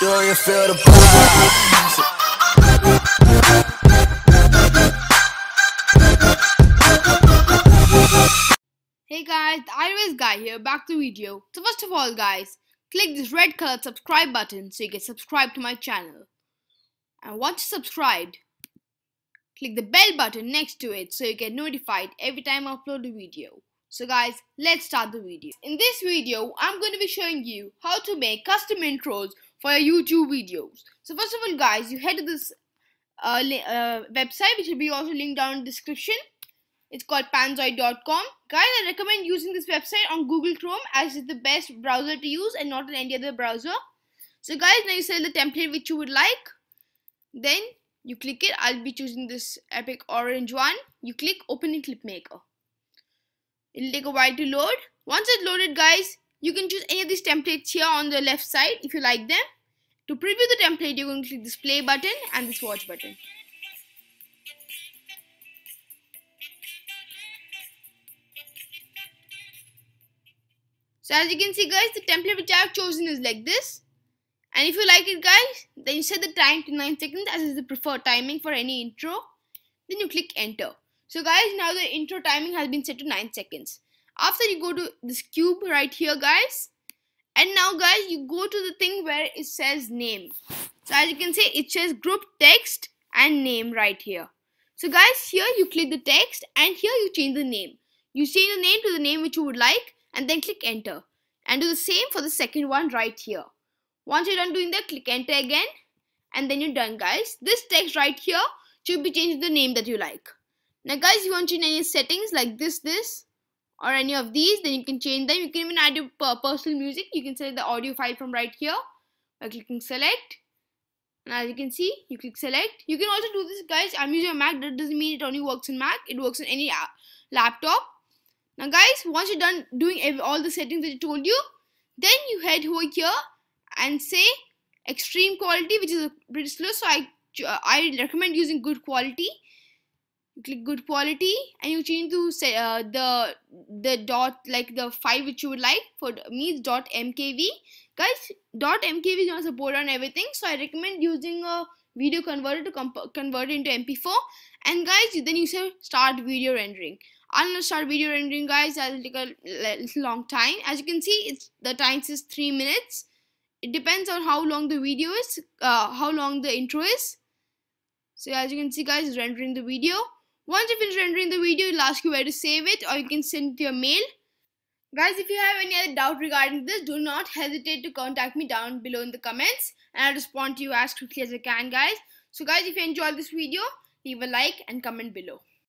Do you feel the? Hey guys, the iDevice guy here, back to video. So first of all guys, click this red colored subscribe button so you can subscribe to my channel. And once you're subscribed, click the bell button next to it so you get notified every time I upload a video. So guys, let's start the video. In this video, I'm going to be showing you how to make custom intros for your YouTube videos. So first of all guys, you head to this uh, uh, website which will be also linked down in the description it's called panzoid.com. Guys, I recommend using this website on Google Chrome as it's the best browser to use and not on any other browser. So guys, now you select the template which you would like. Then you click it. I'll be choosing this epic orange one. You click open in Clipmaker. It'll take a while to load. Once it's loaded, guys, you can choose any of these templates here on the left side if you like them. To preview the template, you're going to click this play button and this watch button. So as you can see guys, the template which I have chosen is like this. And if you like it guys, then you set the time to 9 seconds as is the preferred timing for any intro. Then you click enter. So guys, now the intro timing has been set to 9 seconds. After you go to this cube right here guys. And now guys, you go to the thing where it says name. So as you can see, it says group text and name right here. So guys, here you click the text and here you change the name. You change the name to the name which you would like and then click enter and do the same for the second one right here once you're done doing that click enter again and then you're done guys this text right here should be changed to the name that you like now guys if you want to change any settings like this this or any of these then you can change them. You can even add your personal music. You can select the audio file from right here by clicking select. And as you can see you click select. You can also do this guys. I'm using a mac. That doesn't mean it only works in mac. It works on any uh, laptop. Now guys, once you're done doing all the settings that I told you, then you head over here and say extreme quality which is a pretty slow so I, uh, I recommend using good quality. Click good quality and you change to say uh, the the dot like the file which you would like for me is dot mkv guys dot mkv is not supported on everything so I recommend using a video converter to convert it into mp4 and guys then you say start video rendering. I'm gonna start video rendering guys. That'll take a long time. As you can see it's the time is three minutes. It depends on how long the video is uh, how long the intro is. So as you can see guys rendering the video once you finish rendering the video it'll ask you where to save it or you can send it to your mail. Guys if you have any other doubt regarding this do not hesitate to contact me down below in the comments and I'll respond to you as quickly as I can guys. So guys if you enjoyed this video leave a like and comment below